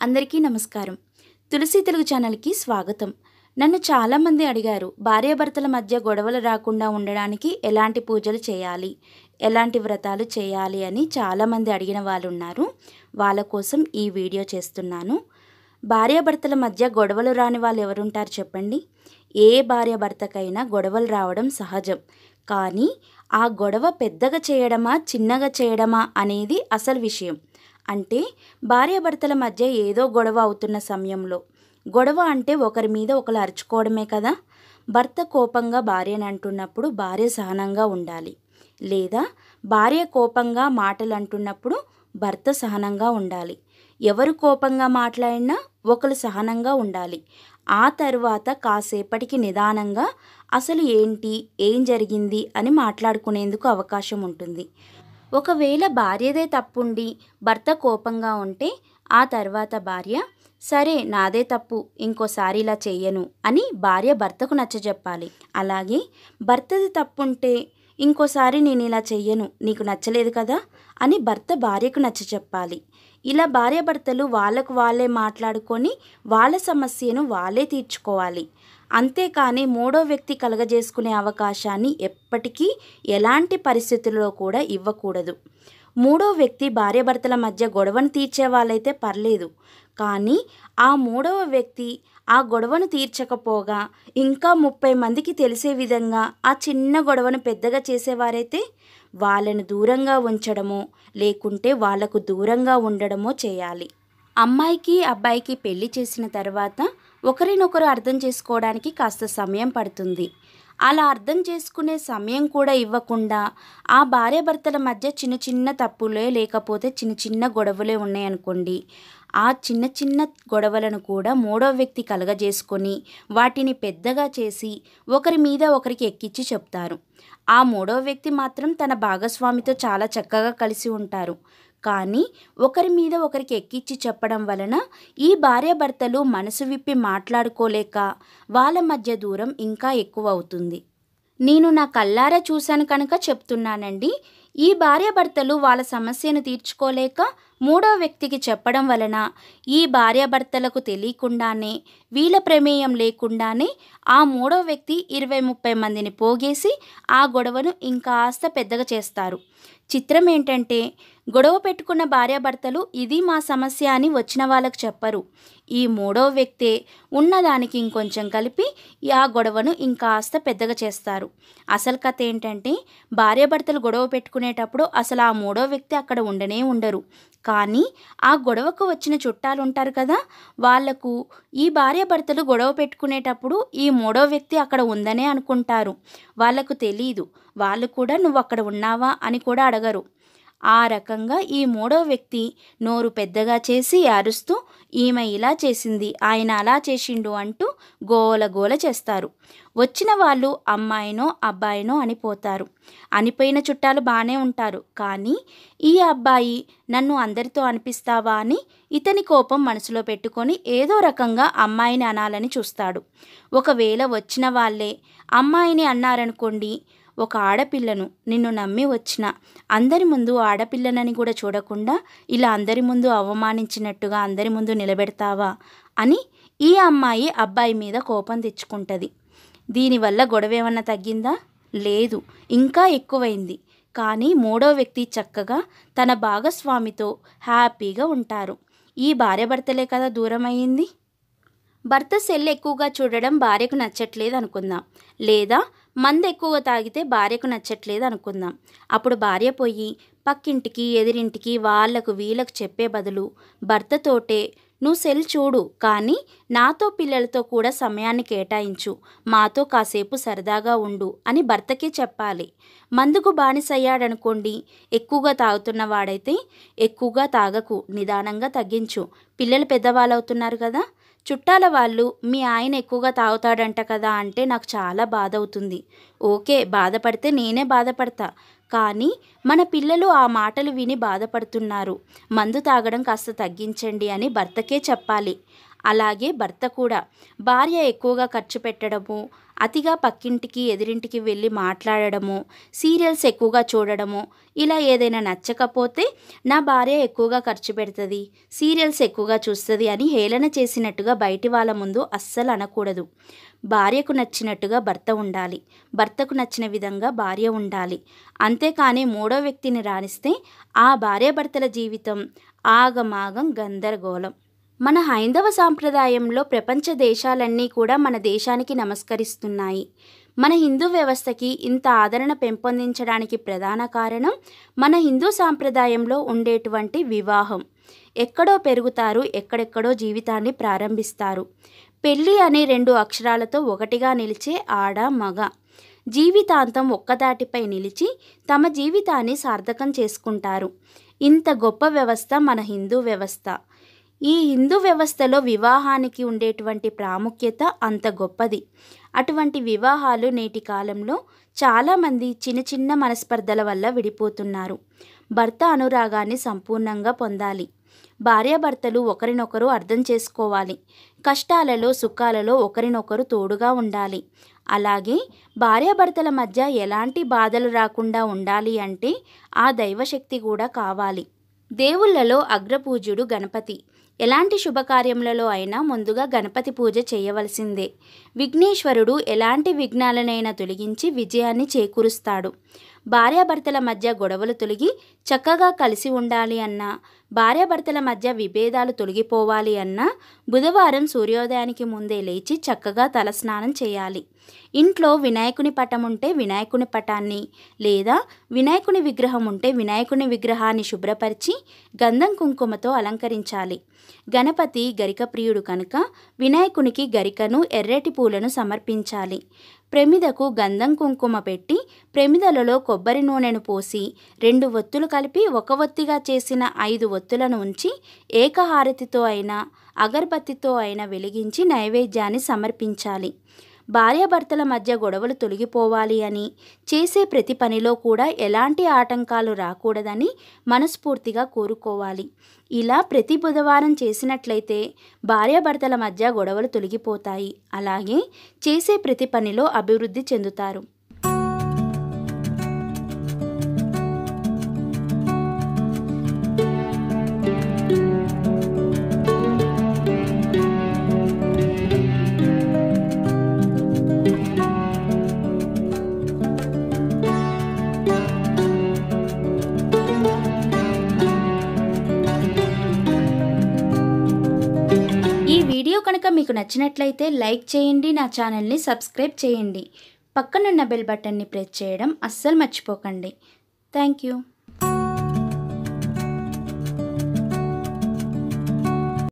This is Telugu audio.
అందరికీ నమస్కారం. తులసి తెలుగు ఛానల్కి స్వాగతం. నన్ను చాలామంది అడిగారు భార్యాభర్తల మధ్య గొడవలు రాకుండా ఉండడానికి ఎలాంటి పూజలు చేయాలి ఎలాంటి వ్రతాలు చేయాలి అని చాలామంది అడిగిన వాళ్ళు ఉన్నారు వాళ్ళ కోసం ఈ వీడియో చేస్తున్నాను. భార్యాభర్తల మధ్య గొడవలు రాని వాళ్ళు ఎవరుంటారు చెప్పండి? ఏ భార్యాభర్తకైనా గొడవలు రావడం సహజం. కానీ ఆ గొడవ పెద్దగా చేయడమా చిన్నగా చేయడమా అనేది అసలు విషయం. అంటే భార్యాభర్తల మధ్య ఏదో గొడవ అవుతున్న సమయంలో. గొడవ అంటే ఒకరి మీద ఒకరు అరుచుకోవడమే కదా? భర్త కోపంగా భార్యని అంటున్నప్పుడు భార్య సహనంగా ఉండాలి. లేదా భార్య కోపంగా మాటలు అంటున్నప్పుడు భర్త సహనంగా ఉండాలి. ఎవరు కోపంగా మాట్లాడినా ఒకరు సహనంగా ఉండాలి. ఆ తర్వాత కాసేపటికి నిదానంగా అసలు ఏంటి? ఏం జరిగింది? అని మాట్లాడుకునేందుకు అవకాశం ఉంటుంది. ఒకవేళ భార్యదే తప్పుండి భర్త కోపంగా ఉంటే ఆ తర్వాత భార్య సరే నాదే తప్పు ఇంకోసారి ఇలా చేయను అని భార్య భర్తకు నచ్చజెప్పాలి. అలాగే భర్తది తప్పుంటే ఇంకోసారి నేను ఇలా చెయ్యను నీకు నచ్చలేదు కదా అని భర్త భార్యకు నచ్చజెప్పాలి. ఇలా భార్యాభర్తలు వాళ్ళకు వాళ్ళే మాట్లాడుకొని వాళ్ళ సమస్యను వాళ్ళే తీర్చుకోవాలి. అంతేకాని మూడో వ్యక్తి కలగజేసుకునే అవకాశాన్ని ఎప్పటికీ ఎలాంటి పరిస్థితుల్లో కూడా ఇవ్వకూడదు. మూడో వ్యక్తి భార్యాభర్తల మధ్య గొడవను తీర్చే వాళ్ళైతే పర్లేదు. కానీ ఆ మూడవ వ్యక్తి ఆ గొడవను తీర్చకపోగా ఇంకా ముప్పై మందికి తెలిసే విధంగా ఆ చిన్న గొడవను పెద్దగా చేసేవారైతే వాళ్ళను దూరంగా ఉంచడమో లేకుంటే వాళ్ళకు దూరంగా ఉండడమో చేయాలి. అమ్మాయికి అబ్బాయికి పెళ్ళి చేసిన తర్వాత ఒకరినొకరు అర్థం చేసుకోవడానికి కాస్త సమయం పడుతుంది. అలా అర్థం చేసుకునే సమయం కూడా ఇవ్వకుండా ఆ భార్యాభర్తల మధ్య చిన్న చిన్న తప్పులే లేకపోతే చిన్న చిన్న గొడవలే ఉన్నాయనుకోండి ఆ చిన్న చిన్న గొడవలను కూడా మూడో వ్యక్తి కలగజేసుకొని వాటిని పెద్దగా చేసి ఒకరి మీద ఒకరికి ఎక్కించి చెప్తారు. ఆ మూడో వ్యక్తి మాత్రం తన భాగస్వామితో చాలా చక్కగా కలిసి ఉంటారు. కానీ ఒకరి మీద ఒకరికి ఎక్కించి చెప్పడం వలన ఈ భార్యాభర్తలు మనసు విప్పి మాట్లాడుకోలేక వాళ్ళ మధ్య దూరం ఇంకా ఎక్కువ అవుతుంది నేను నా కల్లారా చూశాను కనుక చెప్తున్నానండి. ఈ భార్యాభర్తలు వాళ్ళ సమస్యను తీర్చుకోలేక మూడో వ్యక్తికి చెప్పడం వలన ఈ భార్యాభర్తలకు తెలియకుండానే వీళ్ళ ప్రమేయం లేకుండానే ఆ మూడో వ్యక్తి ఇరవై ముప్పై మందిని పోగేసి ఆ గొడవను ఇంకాస్త పెద్దగా చేస్తారు. చిత్రం ఏంటంటే గొడవ పెట్టుకున్న భార్యాభర్తలు ఇది మా సమస్య అని వచ్చిన వాళ్ళకు చెప్పరు. ఈ మూడో వ్యక్తే ఉన్నదానికి ఇంకొంచెం కలిపి ఆ గొడవను ఇంకాస్త పెద్దగా చేస్తారు. అసలు కథ ఏంటంటే భార్యాభర్తలు గొడవ పెట్టుకునేటప్పుడు అసలు ఆ మూడో వ్యక్తి అక్కడ ఉండనే ఉండరు. కానీ ఆ గొడవకు వచ్చిన చుట్టాలు ఉంటారు కదా వాళ్ళకు ఈ భార్యాభర్తలు గొడవ పెట్టుకునేటప్పుడు ఈ మూడో వ్యక్తి అక్కడ ఉందనే అనుకుంటారు. వాళ్ళకు తెలియదు వాళ్ళు కూడా నువ్వు అక్కడ ఉన్నావా? అని కూడా అడగరు. ఆ రకంగా ఈ మూడో వ్యక్తి నోరు పెద్దగా చేసి అరుస్తూ ఈమె ఇలా చేసింది ఆయన అలా చేసిండు అంటూ గోల గోల చేస్తారు. వచ్చిన వాళ్ళు అమ్మాయినో అబ్బాయినో అనిపోతారు. అనిపోయిన చుట్టాలు బాగానే ఉంటారు. కానీ ఈ అబ్బాయి నన్ను అందరితో అనిపిస్తావా అని ఇతని కోపం మనసులో పెట్టుకొని ఏదో రకంగా అమ్మాయిని అనాలని చూస్తాడు. ఒకవేళ వచ్చిన వాళ్ళే అమ్మాయిని అన్నారనుకోండి ఒక ఆడపిల్లను నిన్ను నమ్మి వచ్చిన. అందరి ముందు ఆడపిల్లనని కూడా చూడకుండా ఇలా అందరి ముందు అవమానించినట్టుగా అందరి ముందు నిలబెడతావా అని ఈ అమ్మాయి అబ్బాయి మీద కోపం తెచ్చుకుంటుంది. దీనివల్ల గొడవ ఏమన్నా తగ్గిందా? లేదు. ఇంకా ఎక్కువైంది. కానీ మూడో వ్యక్తి చక్కగా తన భాగస్వామితో హ్యాపీగా ఉంటారు. ఈ భార్యాభర్తలే కదా దూరం అయ్యింది భర్త సెల్ ఎక్కువగా చూడడం భార్యకు నచ్చట్లేదు అనుకుందాం. లేదా మందు ఎక్కువగా తాగితే భార్యకు నచ్చట్లేదు అనుకుందాం. అప్పుడు భార్య పోయి పక్కింటికి ఎదిరింటికి వాళ్ళకు వీళ్ళకు చెప్పే బదులు భర్తతోటే నువ్వు సెల్ చూడు కానీ నాతో పిల్లలతో కూడా సమయాన్ని కేటాయించు మాతో కాసేపు సరదాగా ఉండు అని భర్తకే చెప్పాలి. మందుకు బానిసయ్యాడనుకోండి ఎక్కువగా తాగుతున్న వాడైతే ఎక్కువగా తాగకు నిదానంగా తగ్గించు. పిల్లలు పెద్దవాళ్ళు అవుతున్నారు కదా. చుట్టాల వాళ్ళు మీ ఆయన ఎక్కువగా తాగుతాడంట కదా అంటే నాకు చాలా బాధ అవుతుంది ఓకే బాధపడితే నేనే బాధపడతా. కానీ మన పిల్లలు ఆ మాటలు విని బాధపడుతున్నారు. మందు తాగడం కాస్త తగ్గించండి అని భర్తకే చెప్పాలి. అలాగే భర్త కూడా. భార్య ఎక్కువగా ఖర్చు పెట్టడము అతిగా పక్కింటికి ఎదిరింటికి వెళ్ళి మాట్లాడడము సీరియల్స్ ఎక్కువగా చూడడము ఇలా ఏదైనా నచ్చకపోతే నా భార్య ఎక్కువగా ఖర్చు పెడుతుంది సీరియల్స్ ఎక్కువగా చూస్తుంది అని హేళన చేసినట్టుగా బయటి వాళ్ళ ముందు అస్సలు అనకూడదు. భార్యకు నచ్చినట్టుగా భర్త ఉండాలి భర్తకు నచ్చిన విధంగా భార్య ఉండాలి. అంతేకాని మూడో వ్యక్తిని రాణిస్తే ఆ భార్యాభర్తల జీవితం ఆగమాగం గందరగోళం. మన హైందవ సాంప్రదాయంలో ప్రపంచ దేశాలన్నీ కూడా మన దేశానికి నమస్కరిస్తున్నాయి. మన హిందూ వ్యవస్థకి ఇంత ఆదరణ పెంపొందించడానికి ప్రధాన కారణం మన హిందూ సాంప్రదాయంలో ఉండేటువంటి వివాహం. ఎక్కడో పెరుగుతారు ఎక్కడెక్కడో జీవితాన్ని ప్రారంభిస్తారు. పెళ్ళి అనే రెండు అక్షరాలతో ఒకటిగా నిలిచే ఆడ మగ. జీవితాంతం ఒక్కదాటిపై నిలిచి తమ జీవితాన్ని సార్థకం చేసుకుంటారు. ఇంత గొప్ప వ్యవస్థ మన హిందూ వ్యవస్థ. ఈ హిందూ వ్యవస్థలో వివాహానికి ఉండేటువంటి ప్రాముఖ్యత అంత గొప్పది. అటువంటి వివాహాలు నేటి కాలంలో చాలామంది చిన్న చిన్న మనస్పర్ధల వల్ల విడిపోతున్నారు. భర్త అనురాగాన్ని సంపూర్ణంగా పొందాలి. భార్యాభర్తలు ఒకరినొకరు అర్థం చేసుకోవాలి. కష్టాలలో సుఖాలలో ఒకరినొకరు తోడుగా ఉండాలి. అలాగే భార్యాభర్తల మధ్య ఎలాంటి బాధలు రాకుండా ఉండాలి అంటే ఆ దైవశక్తి కూడా కావాలి. దేవుళ్ళలో అగ్రపూజ్యుడు గణపతి. ఎలాంటి శుభకార్యములలో అయినా ముందుగా గణపతి పూజ చేయవలసిందే. విఘ్నేశ్వరుడు ఎలాంటి విఘ్నాలనైనా తొలగించి విజయాన్ని చేకూరుస్తాడు. భార్యాభర్తల మధ్య గొడవలు తొలగి చక్కగా కలిసి ఉండాలి అన్నా భార్యాభర్తల మధ్య విభేదాలు తొలగిపోవాలి అన్నా బుధవారం సూర్యోదయానికి ముందే లేచి చక్కగా తలస్నానం చేయాలి. ఇంట్లో వినాయకుని పటం ఉంటే వినాయకుని పటాన్ని లేదా వినాయకుని విగ్రహం ఉంటే వినాయకుని విగ్రహాన్ని శుభ్రపరిచి గంధం కుంకుమతో అలంకరించాలి. గణపతి గరిక ప్రియుడు కనుక వినాయకునికి గరికను ఎర్రటి పూలను సమర్పించాలి. ప్రమిదకు గంధం కుంకుమ పెట్టి ప్రమిదలలో కొబ్బరి నూనెను పోసి రెండు ఒత్తులు కలిపి ఒక ఒత్తిగా చేసిన ఐదు ఒత్తులను ఉంచి ఏకహారతితో అయినా అగరబత్తితో అయినా వెలిగించి నైవేద్యాన్ని సమర్పించాలి. భార్యాభర్తల మధ్య గొడవలు తొలగిపోవాలి అని చేసే ప్రతి పనిలో కూడా ఎలాంటి ఆటంకాలు రాకూడదని మనస్ఫూర్తిగా కోరుకోవాలి. ఇలా ప్రతి బుధవారం చేసినట్లయితే భార్యాభర్తల మధ్య గొడవలు తొలగిపోతాయి. అలాగే చేసే ప్రతి పనిలో అభివృద్ధి చెందుతారు. వీడియో కనుక మీకు నచ్చినట్లయితే లైక్ చేయండి నా ఛానల్ని సబ్స్క్రైబ్ చేయండి. పక్కనున్న బెల్ బటన్ని ప్రెస్ చేయడం అస్సలు మర్చిపోకండి. Thank you.